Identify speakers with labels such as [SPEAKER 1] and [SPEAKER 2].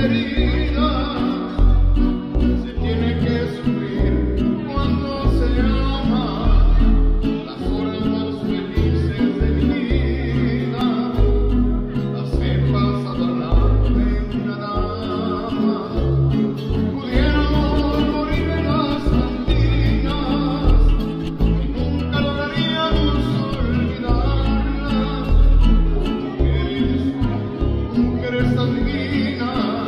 [SPEAKER 1] Se tiene que sufrir cuando se ama las horas más felices de mi vida. Las he pasado a una dama. Pudiéramos morir en las andinas y nunca lograríamos olvidarlas. Porque tú, mujeres andinas,